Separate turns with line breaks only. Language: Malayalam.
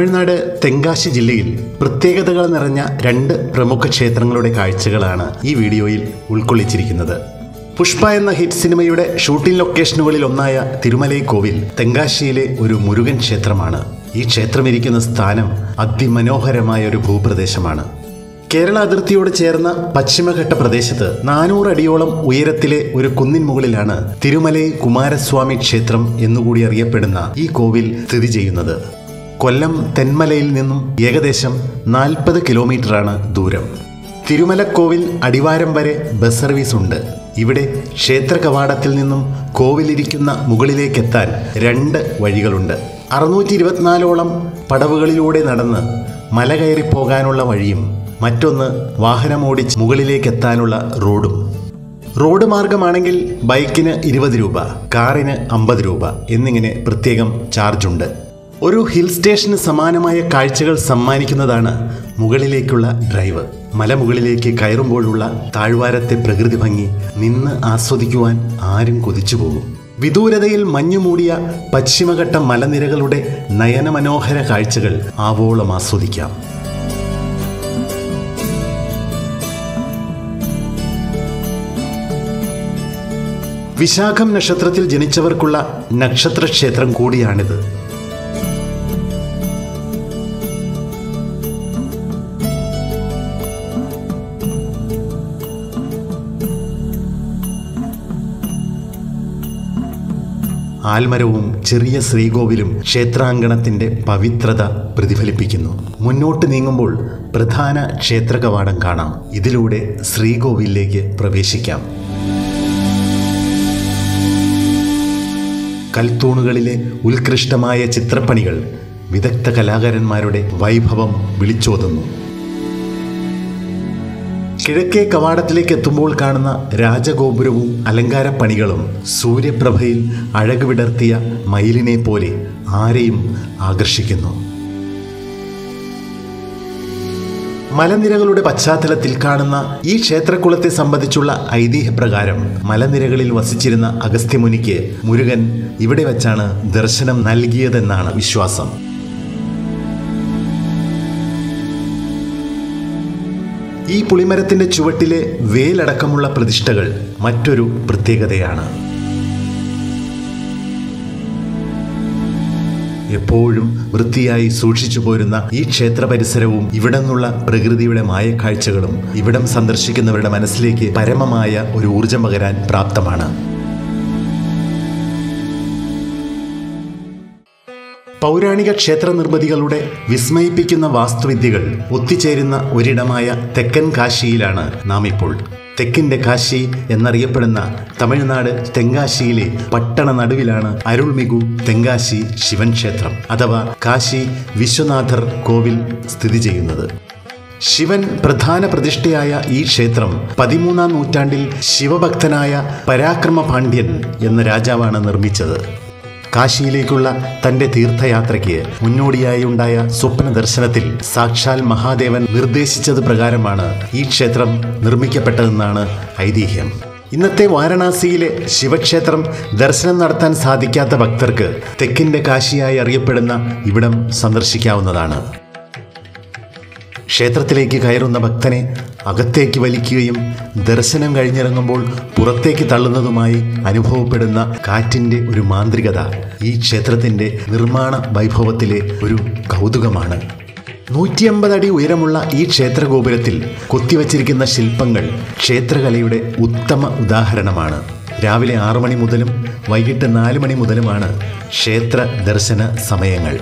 തമിഴ്നാട് തെങ്കാശി ജില്ലയിൽ പ്രത്യേകതകൾ നിറഞ്ഞ രണ്ട് പ്രമുഖ ക്ഷേത്രങ്ങളുടെ കാഴ്ചകളാണ് ഈ വീഡിയോയിൽ ഉൾക്കൊള്ളിച്ചിരിക്കുന്നത്. പുഷ്പ എന്ന ഹിറ്റ് സിനിമയുടെ ഷൂട്ടിംഗ് ലൊക്കേഷനുകളിൽ ഒന്നായ തിരുമലൈ കോവിൽ തെങ്കാശിയിലെ ഒരു മുരുകൻ ക്ഷേത്രമാണ്. ഈ ക്ഷേത്രം ഇരിക്കുന്ന സ്ഥാനം അതിമനോഹരമായ ഒരു ഭൂപ്രദേശമാണ്. കേരള അതിർത്തിയോട് ചേർന്ന പശ്ചിമഘട്ട പ്രദേശത്ത് നാനൂറ് അടിയോളം ഉയരത്തിലെ ഒരു കുന്നിൻ മുകളിലാണ് തിരുമലൈ കുമാരസ്വാമി ക്ഷേത്രം എന്നുകൂടി അറിയപ്പെടുന്ന ഈ കോവിൽ സ്ഥിതി ചെയ്യുന്നത്. കൊല്ലം തെന്മലയിൽ നിന്നും ഏകദേശം നാൽപ്പത് കിലോമീറ്ററാണ് ദൂരം. തിരുമലക്കോവിൽ അടിവാരം വരെ ബസ് സർവീസ് ഉണ്ട്. ഇവിടെ ക്ഷേത്ര കവാടത്തിൽ നിന്നും കോവിലിരിക്കുന്ന മുകളിലേക്ക് എത്താൻ രണ്ട് വഴികളുണ്ട്. അറുന്നൂറ്റി ഇരുപത്തിനാലോളം പടവുകളിലൂടെ നടന്ന് മല കയറി പോകാനുള്ള വഴിയും മറ്റൊന്ന് വാഹനമോടിച്ച് മുകളിലേക്കെത്താനുള്ള റോഡും. റോഡ് മാർഗമാണെങ്കിൽ ബൈക്കിന് ഇരുപത് രൂപ കാറിന് അമ്പത് രൂപ എന്നിങ്ങനെ പ്രത്യേകം ചാർജുണ്ട്. ഒരു ഹിൽ സ്റ്റേഷന് സമാനമായ കാഴ്ചകൾ സമ്മാനിക്കുന്നതാണ് മുകളിലേക്കുള്ള ഡ്രൈവ്. മലമുകളിലേക്ക് കയറുമ്പോഴുള്ള താഴ്വാരത്തെ പ്രകൃതി ഭംഗി നിന്ന് ആസ്വദിക്കുവാൻ ആരും കൊതിച്ചു പോകും. വിദൂരതയിൽ മഞ്ഞുമൂടിയ പശ്ചിമഘട്ട മലനിരകളുടെ നയനമനോഹര കാഴ്ചകൾ ആവോളം ആസ്വദിക്കാം. വിശാഖം നക്ഷത്രത്തിൽ ജനിച്ചവർക്കുള്ള നക്ഷത്രക്ഷേത്രം കൂടിയാണിത്. ആൽമരവും ചെറിയ ശ്രീകോവിലും ക്ഷേത്രാങ്കണത്തിന്റെ പവിത്രത പ്രതിഫലിപ്പിക്കുന്നു. മുന്നോട്ട് നീങ്ങുമ്പോൾ പ്രധാന ക്ഷേത്ര കവാടം കാണാം. ഇതിലൂടെ ശ്രീകോവിലേക്ക് പ്രവേശിക്കാം. കൽത്തൂണുകളിലെ ഉത്കൃഷ്ടമായ ചിത്രപ്പണികൾ വിദഗ്ധ കലാകാരന്മാരുടെ വൈഭവം വിളിച്ചോതുന്നു. കിഴക്കേ കവാടത്തിലേക്ക് എത്തുമ്പോൾ കാണുന്ന രാജഗോപുരവും അലങ്കാരപ്പണികളും സൂര്യപ്രഭയിൽ അഴക് വിടർത്തിയ മയിലിനെ പോലെ ആരെയും ആകർഷിക്കുന്നു. മലനിരകളുടെ പശ്ചാത്തലത്തിൽ കാണുന്ന ഈ ക്ഷേത്രക്കുളത്തെ സംബന്ധിച്ചുള്ള ഐതിഹ്യപ്രകാരം മലനിരകളിൽ വസിച്ചിരുന്ന അഗസ്ത്യമുനിക്ക് മുരുകൻ ഇവിടെ വച്ചാണ് ദർശനം നൽകിയതെന്നാണ് വിശ്വാസം. ഈ പുളിമരത്തിന്റെ ചുവട്ടിലെ വേലടക്കമുള്ള പ്രതിഷ്ഠകൾ മറ്റൊരു പ്രത്യേകതയാണ്. എപ്പോഴും വൃത്തിയായി സൂക്ഷിച്ചു പോരുന്ന ഈ ക്ഷേത്ര പരിസരവും ഇവിടെ നിന്നുള്ള പ്രകൃതിയുടെ മായക്കാഴ്ചകളും ഇവിടം സന്ദർശിക്കുന്നവരുടെ മനസ്സിലേക്ക് പരമമായ ഒരു ഊർജം പകരാൻ പ്രാപ്തമാണ്. പൗരാണിക ക്ഷേത്ര നിർമ്മിതികളുടെ വിസ്മയിപ്പിക്കുന്ന വാസ്തുവിദ്യകൾ ഒത്തുചേരുന്ന ഒരിടമായ തെക്കൻ കാശിയിലാണ് നാം ഇപ്പോൾ തെക്കിന്റെ കാശി എന്നറിയപ്പെടുന്ന തമിഴ്നാട് തെങ്കാശിയിലെ പട്ടണ നടുവിലാണ് അരുൾമികു തെങ്കാശി ശിവൻ ക്ഷേത്രം അഥവാ കാശി വിശ്വനാഥർ കോവിൽ സ്ഥിതി ചെയ്യുന്നത്. ശിവൻ പ്രധാന പ്രതിഷ്ഠയായ ഈ ക്ഷേത്രം പതിമൂന്നാം നൂറ്റാണ്ടിൽ ശിവഭക്തനായ പരാക്രമ പാണ്ഡ്യൻ എന്ന രാജാവാണ് നിർമ്മിച്ചത്. കാശിയിലേക്കുള്ള തന്റെ തീർത്ഥയാത്രയ്ക്ക് മുന്നോടിയായി ഉണ്ടായ സ്വപ്ന ദർശനത്തിൽ സാക്ഷാൽ മഹാദേവൻ നിർദ്ദേശിച്ചത് പ്രകാരമാണ് ഈ ക്ഷേത്രം നിർമ്മിക്കപ്പെട്ടതെന്നാണ് ഐതിഹ്യം. ഇന്നത്തെ വാരണാസിയിലെ ശിവക്ഷേത്രം ദർശനം നടത്താൻ സാധിക്കാത്ത ഭക്തർക്ക് തെക്കിന്റെ കാശിയായി അറിയപ്പെടുന്ന ഇവിടം സന്ദർശിക്കാവുന്നതാണ്. ക്ഷേത്രത്തിലേക്ക് കയറുന്ന ഭക്തനെ അകത്തേക്ക് വലിക്കുകയും ദർശനം കഴിഞ്ഞിറങ്ങുമ്പോൾ പുറത്തേക്ക് തള്ളുന്നതുമായി അനുഭവപ്പെടുന്ന കാറ്റിന്റെ ഒരു മാന്ത്രികത ഈ ക്ഷേത്രത്തിന്റെ നിർമ്മാണ വൈഭവത്തിലെ ഒരു കൗതുകമാണ്. നൂറ്റിയമ്പത് അടി ഉയരമുള്ള ഈ ക്ഷേത്രഗോപുരത്തിൽ കൊത്തിവച്ചിരിക്കുന്ന ശില്പങ്ങൾ ക്ഷേത്രകലയുടെ ഉത്തമ ഉദാഹരണമാണ്. രാവിലെ ആറു മണി മുതലും വൈകിട്ട് നാല് മണി മുതലുമാണ് ക്ഷേത്ര ദർശന സമയങ്ങൾ.